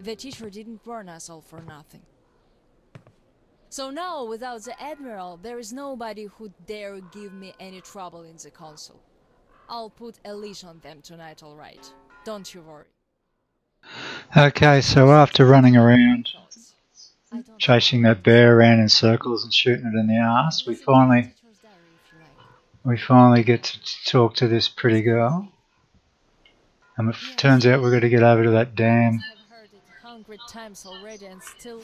The teacher didn't burn us all for nothing. So now, without the Admiral, there is nobody who dare give me any trouble in the Council. I'll put a leash on them tonight, alright. Don't you worry. Okay, so after running around, chasing that bear around in circles and shooting it in the ass, we finally Teacher's diary if you like. we finally get to talk to this pretty girl. And it turns out we've got to get over to that dam I've heard it a hundred times already and still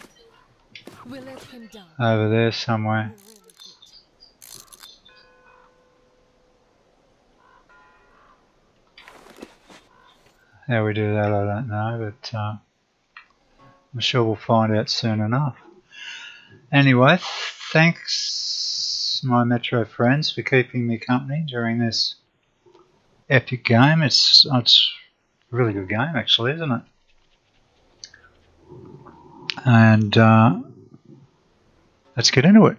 we let him down. over there somewhere. How we do that, I don't know, but uh, I'm sure we'll find out soon enough. Anyway, thanks, my Metro friends, for keeping me company during this epic game. It's it's a really good game, actually, isn't it? And uh, let's get into it.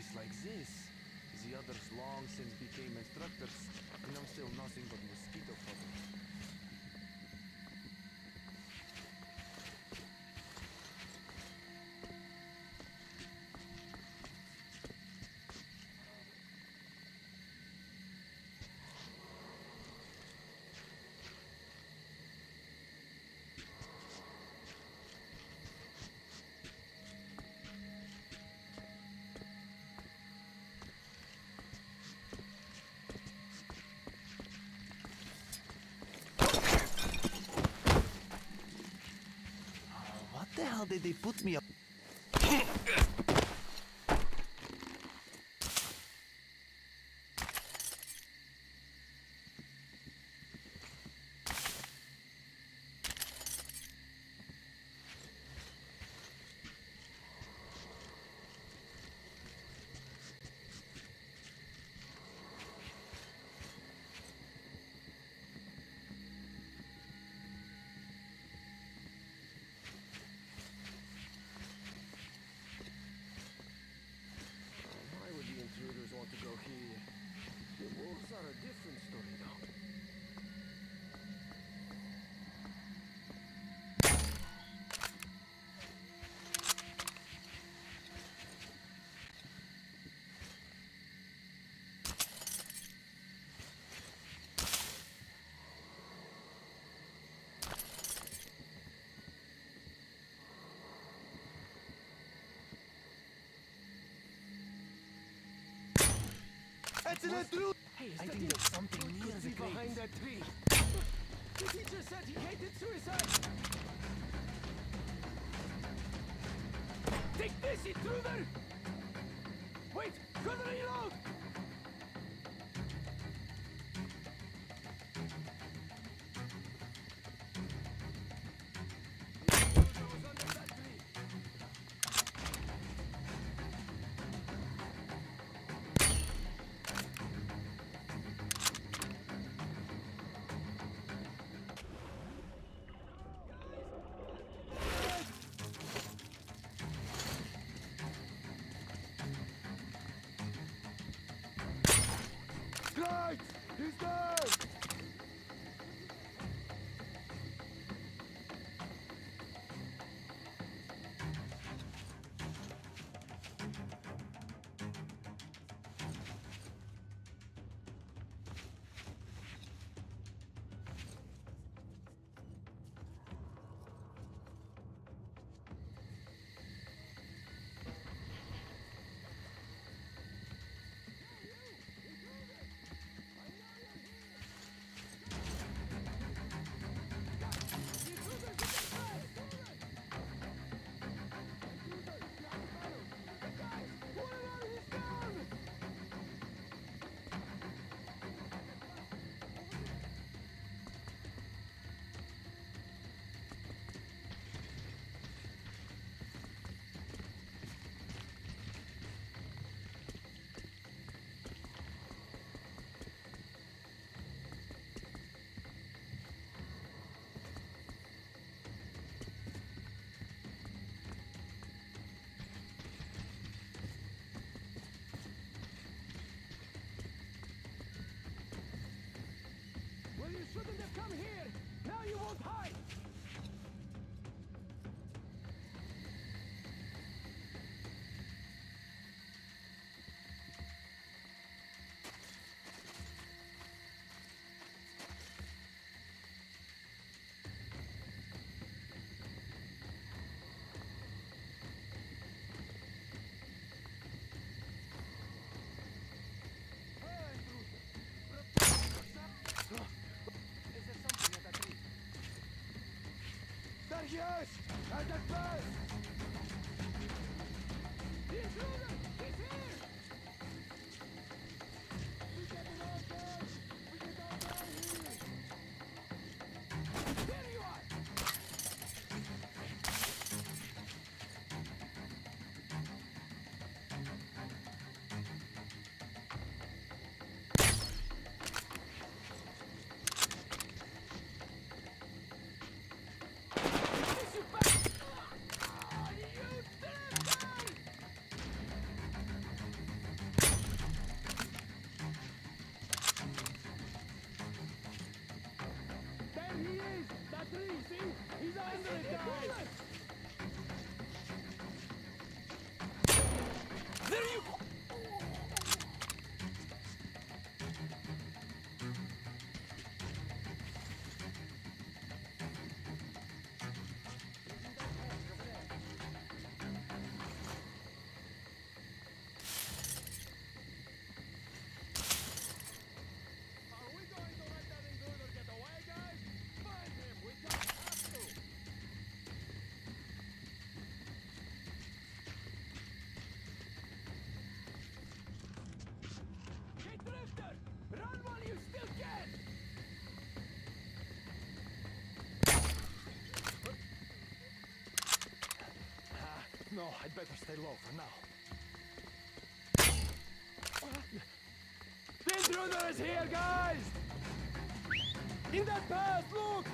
place like this. The others long since became instructors, and I'm still nothing but mosquito. Hell did they put me up? It's an intruder! Hey, I think there's something near the behind that tree. The teacher said he hated suicide. Take this, intruder! Wait, gonna reload! Right! He's dead! Intruder! Oh, I'd better stay low for now. The intruder is here, guys! In that path, look!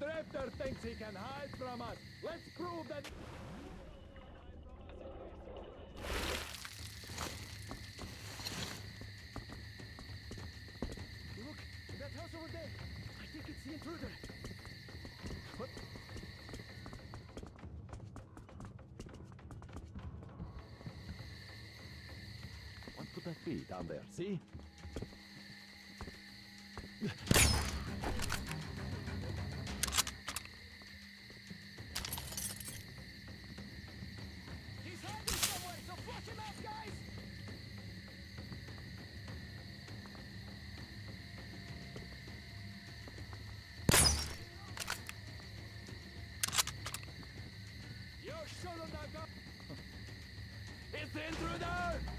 Drifter thinks he can hide from us. Let's prove that. Look, that house over there. I think it's the intruder. What? What could that be down there? See? It's the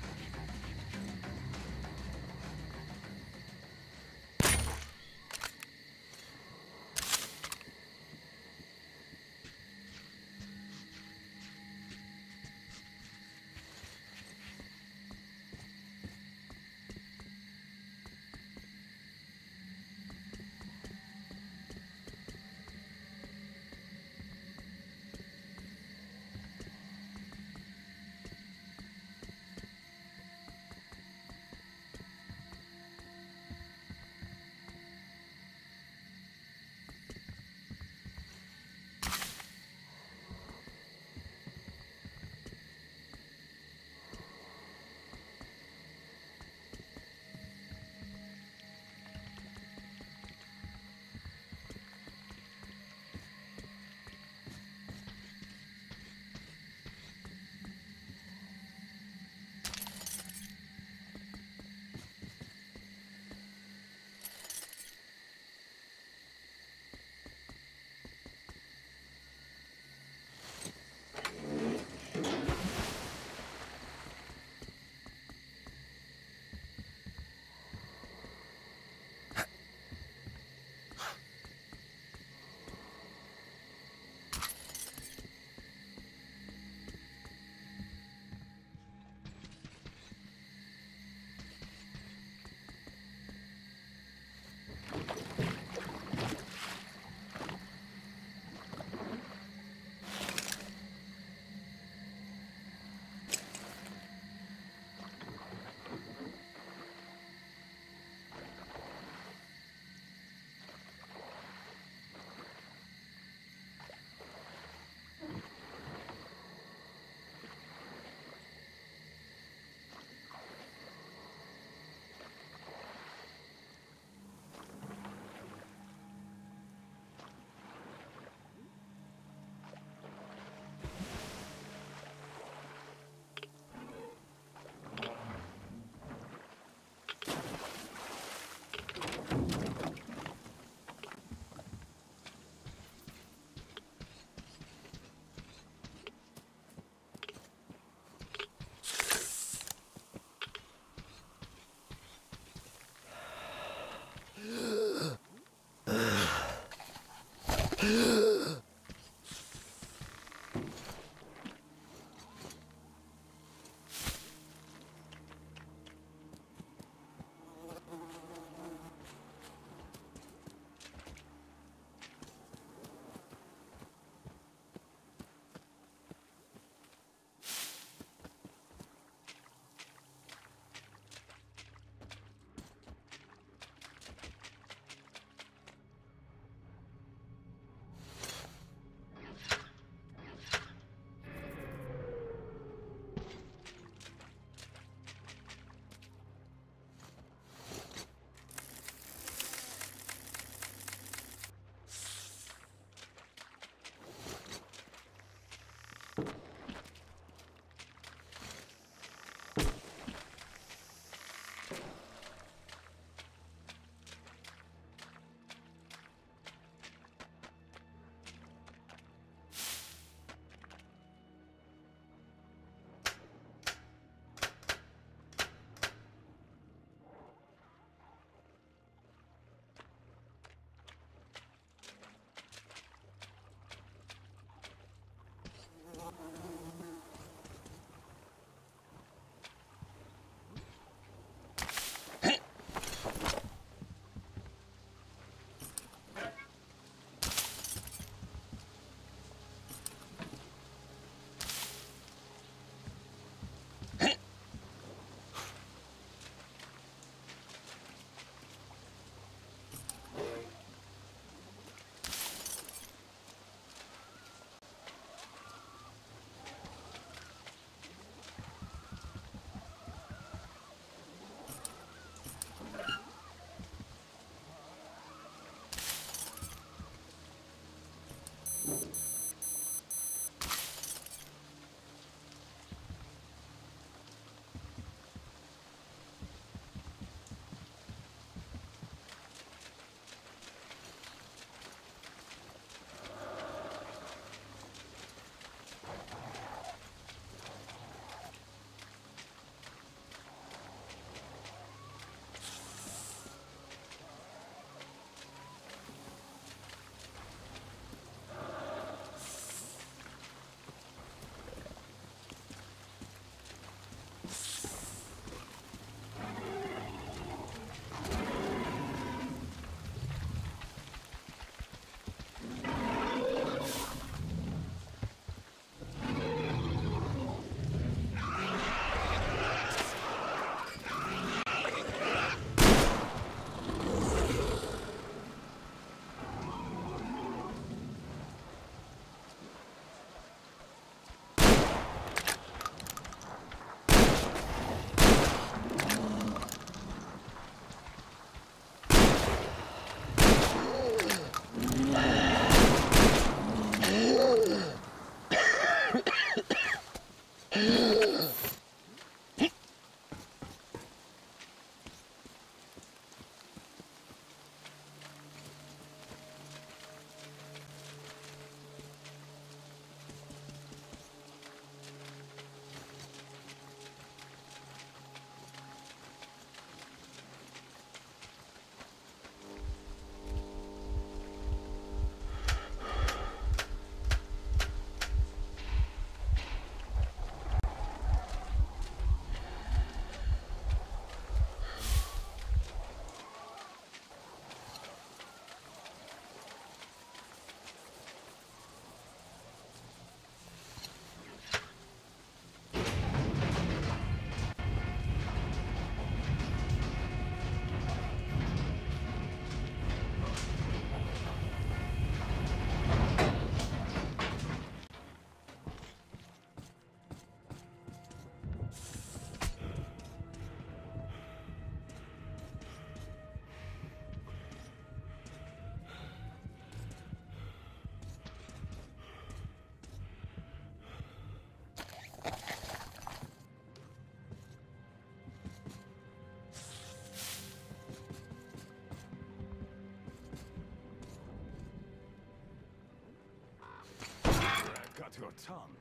intruder! tongue.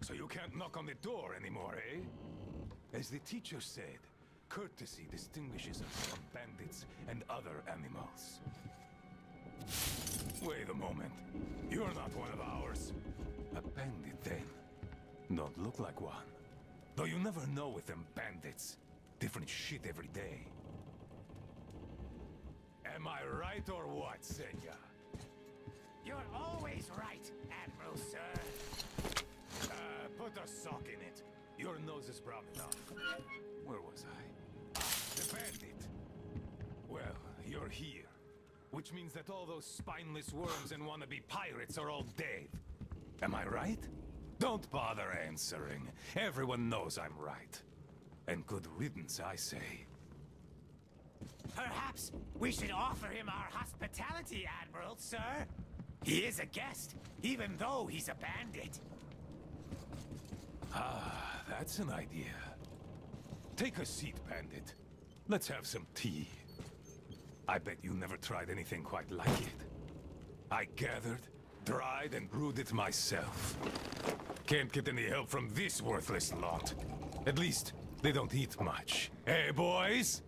So you can't knock on the door anymore, eh? As the teacher said, courtesy distinguishes us from bandits and other animals. Wait a moment. You're not one of ours. A bandit, then. Don't look like one. Though you never know with them bandits. Different shit every day. Am I right or what, Senya? You're always right, Admiral, sir. A sock in it. Your nose is brown enough. Where was I? The bandit. Well, you're here. Which means that all those spineless worms and wannabe pirates are all dead. Am I right? Don't bother answering. Everyone knows I'm right. And good riddance, I say. Perhaps we should offer him our hospitality, Admiral, sir. He is a guest, even though he's a bandit. Ah, that's an idea. Take a seat, Bandit. Let's have some tea. I bet you never tried anything quite like it. I gathered, dried, and brewed it myself. Can't get any help from this worthless lot. At least, they don't eat much. Hey, boys?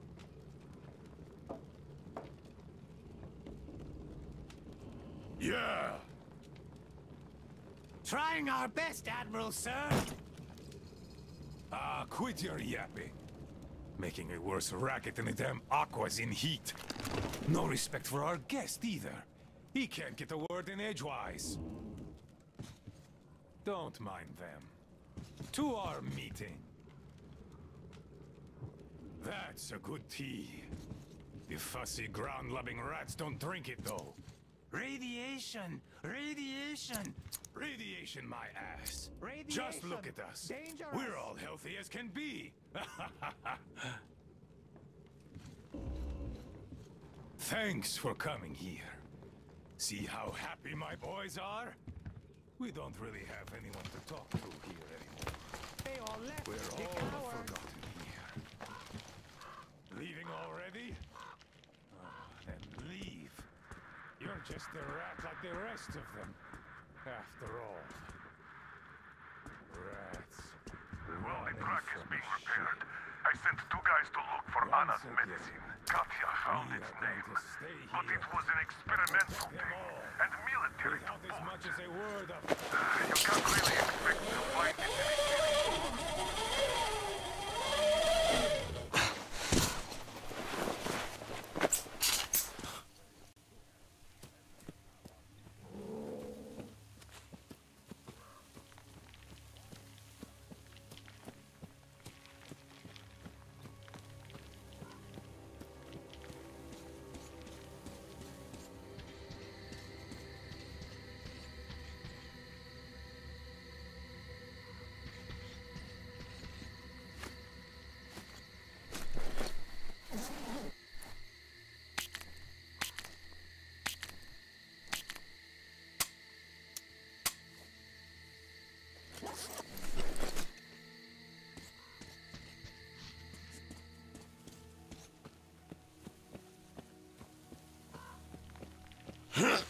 Yeah! Trying our best, Admiral, sir. Ah, quit your yapping. Making a worse racket than the damn Aqua's in heat. No respect for our guest either. He can't get a word in edgewise. Don't mind them. To our meeting. That's a good tea. The fussy ground-loving rats don't drink it, though. Radiation! Radiation! Radiation, my ass. Radiation! Just look at us. Dangerous! We're all healthy as can be. Thanks for coming here. See how happy my boys are? We don't really have anyone to talk to here anymore. They all left We're the all forgotten here. Leaving already? Oh, then leave. You're just a rat like the rest of them. After all. Rats. Well, the truck is being repaired. I sent two guys to look for One Anna's second. medicine. Katya found We its name. to But it was an experimental thing. And military to Without as boot. much as a word of... You can't really expect to find it Huh?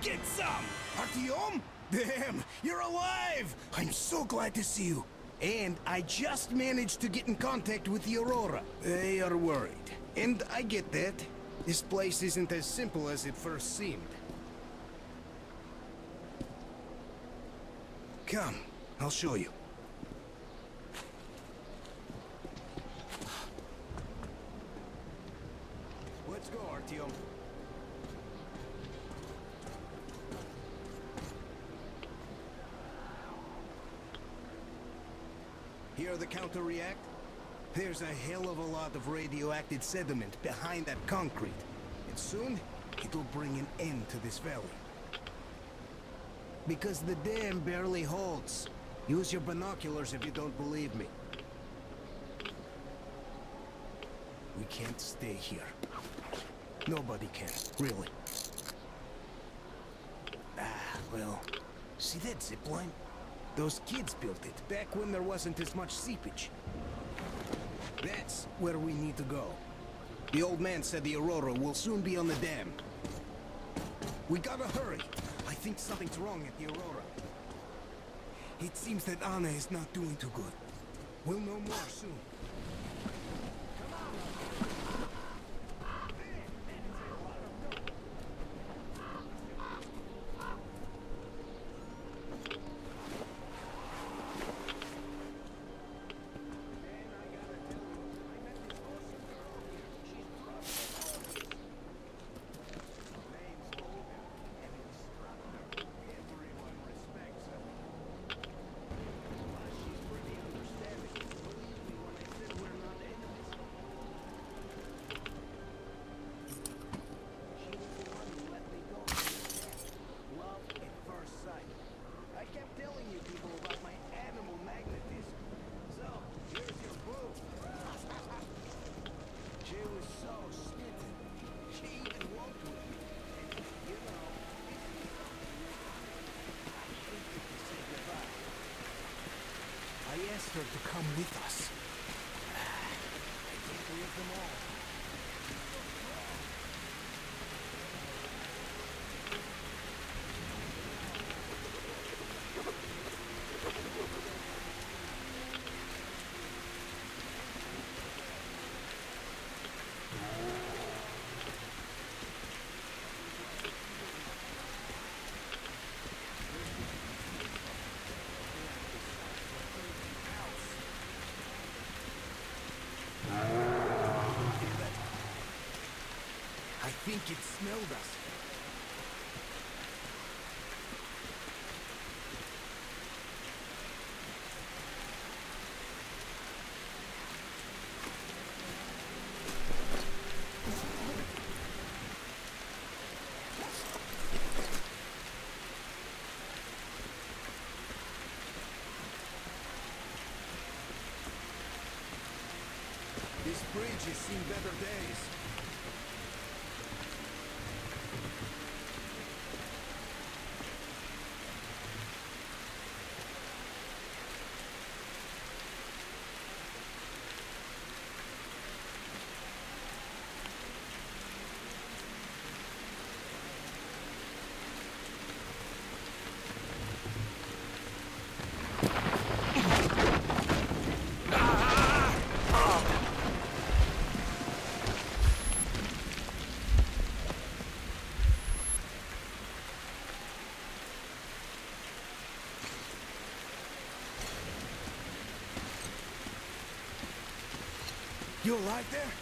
Get some! Artyom? Damn, you're alive! I'm so glad to see you. And I just managed to get in contact with the Aurora. They are worried. And I get that. This place isn't as simple as it first seemed. Come, I'll show you. Let's go, Artyom. Counter react? There's a hell of a lot of radioactive sediment behind that concrete. And soon, it'll bring an end to this valley. Because the dam barely holds. Use your binoculars if you don't believe me. We can't stay here. Nobody can, really. Ah, well, see that zip line? Those kids built it back when there wasn't as much seepage. That's where we need to go. The old man said the Aurora will soon be on the dam. We gotta hurry. I think something's wrong at the Aurora. It seems that Anna is not doing too good. We'll know more soon. To come with us. I can't leave them all. I think it smelled us. This bridge has seen better days. You alive there?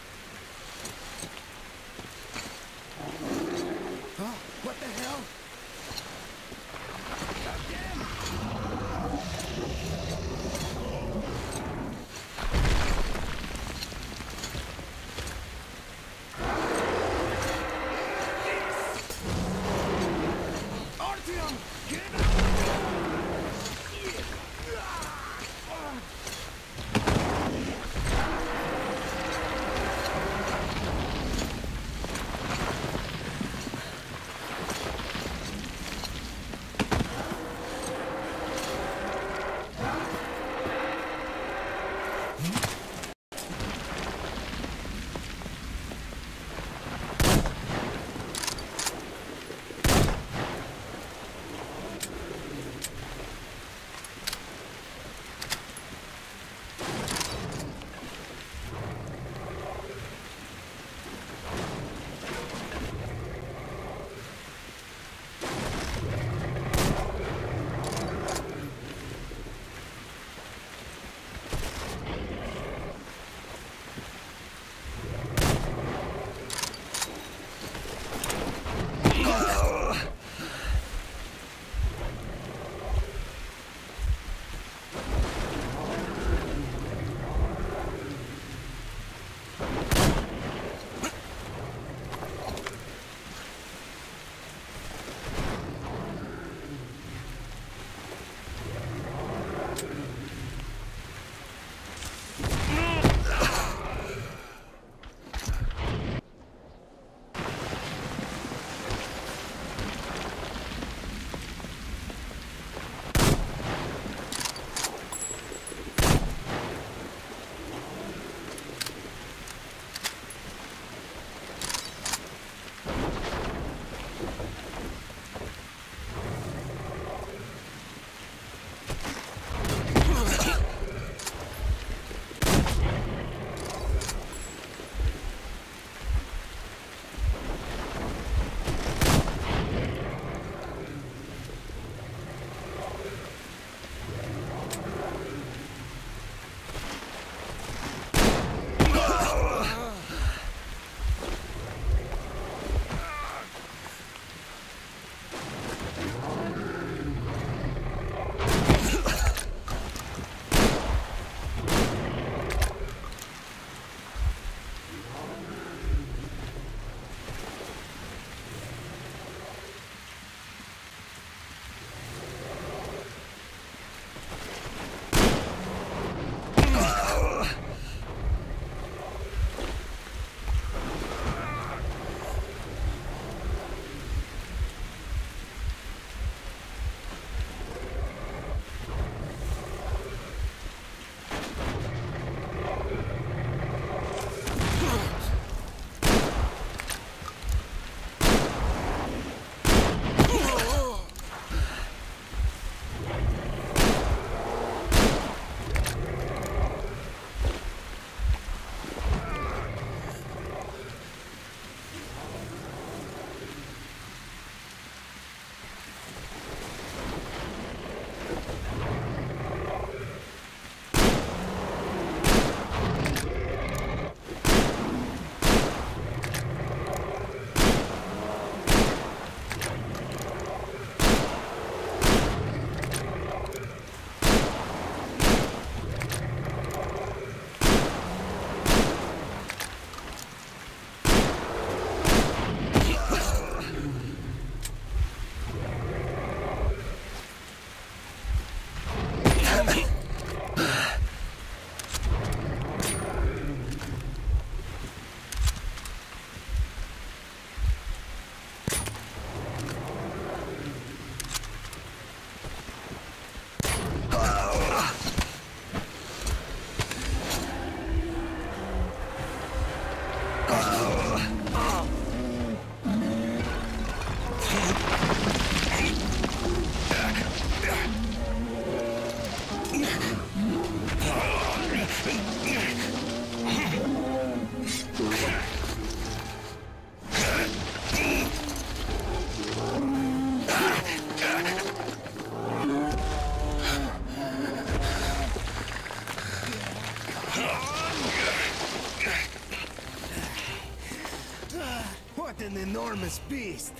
Enormous beast!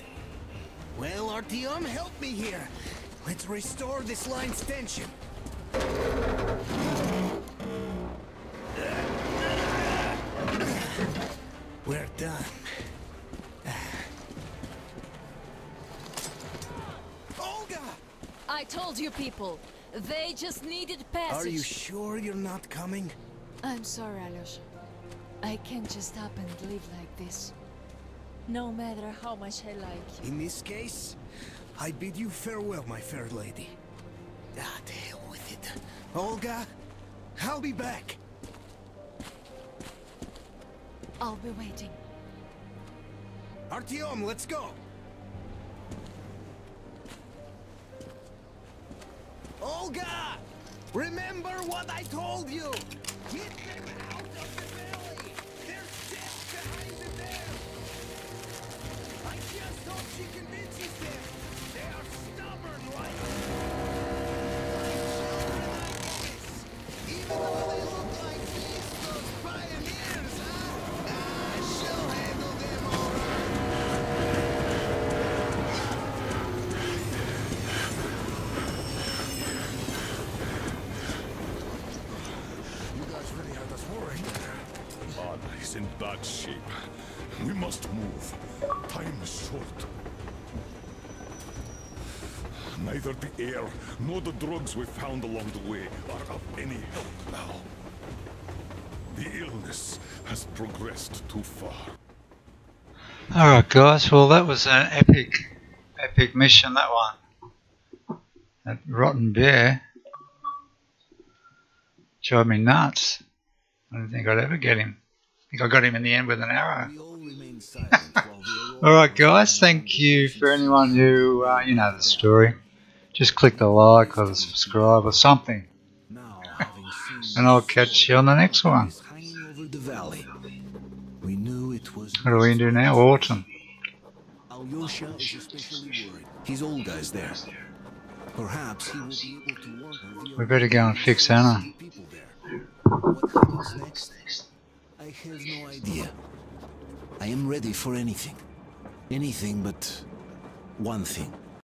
Well, Artyom, help me here. Let's restore this line's tension. We're done. Olga! I told you people, they just needed passage. Are you sure you're not coming? I'm sorry, Alyosha. I can't just up and live like this. No matter how much I like you. In this case, I bid you farewell, my fair lady. Ah, to hell with it. Olga, I'll be back. I'll be waiting. Artyom, let's go. Olga! Remember what I told you! She convinces them! Nor the drugs we found along the way are of any help now. The illness has progressed too far. Alright guys, well that was an epic, epic mission that one. That rotten bear. Drove me nuts. I didn't think I'd ever get him. I think I got him in the end with an arrow. We all remain silent while the Alright guys, thank you for anyone who, uh, you know the story. Just click the like or the subscribe or something. And I'll catch you on the next one. What do we do now? Artyom. Alyosha is especially worried. His old guy's there. Perhaps he will be able to warn her We better go and fix Anna. What happens next? I have no idea. I am ready for anything. Anything but one thing.